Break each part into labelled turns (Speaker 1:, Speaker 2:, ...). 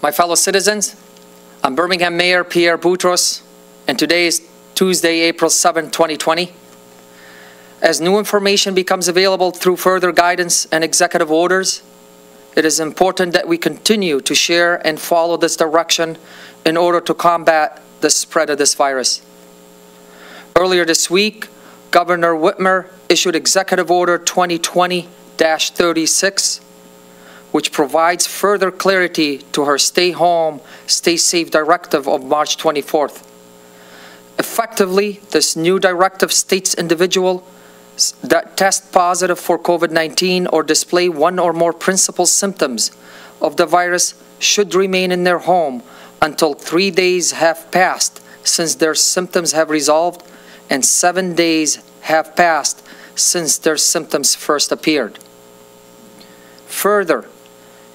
Speaker 1: My fellow citizens, I'm Birmingham Mayor Pierre Boutros, and today is Tuesday, April 7, 2020. As new information becomes available through further guidance and executive orders, it is important that we continue to share and follow this direction in order to combat the spread of this virus. Earlier this week, Governor Whitmer issued Executive Order 2020-36, which provides further clarity to her stay home, stay safe directive of March 24th. Effectively, this new directive states individuals that test positive for COVID-19 or display one or more principal symptoms of the virus should remain in their home until three days have passed since their symptoms have resolved and seven days have passed since their symptoms first appeared. Further,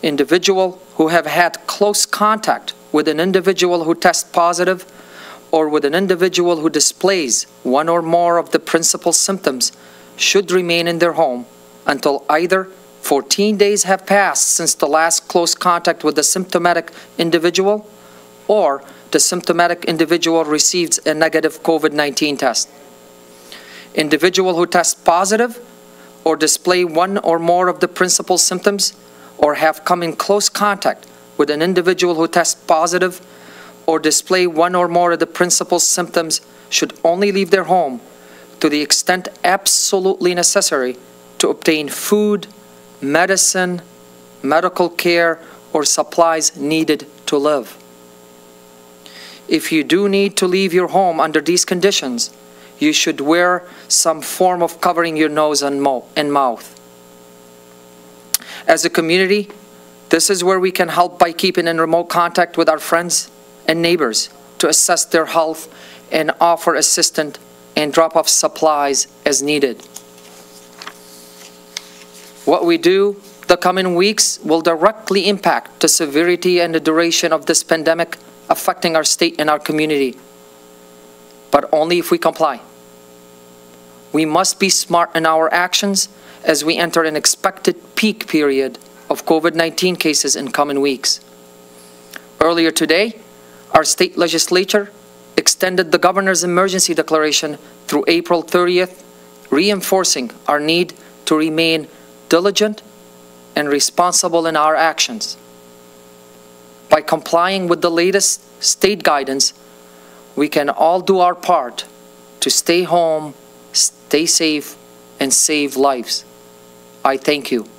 Speaker 1: individuals who have had close contact with an individual who tests positive or with an individual who displays one or more of the principal symptoms should remain in their home until either 14 days have passed since the last close contact with the symptomatic individual or the symptomatic individual receives a negative COVID-19 test. Individual who test positive or display one or more of the principal symptoms or have come in close contact with an individual who tests positive or display one or more of the principal symptoms should only leave their home to the extent absolutely necessary to obtain food, medicine, medical care, or supplies needed to live. If you do need to leave your home under these conditions, you should wear some form of covering your nose and, mouth. As a community, this is where we can help by keeping in remote contact with our friends and neighbors to assess their health and offer assistance and drop off supplies as needed. What we do the coming weeks will directly impact the severity and the duration of this pandemic affecting our state and our community, but only if we comply. We must be smart in our actions as we enter an expected peak period of COVID-19 cases in coming weeks. Earlier today, our state legislature extended the governor's emergency declaration through April 30th, reinforcing our need to remain diligent and responsible in our actions. By complying with the latest state guidance, we can all do our part to stay home, stay safe, and save lives. I thank you.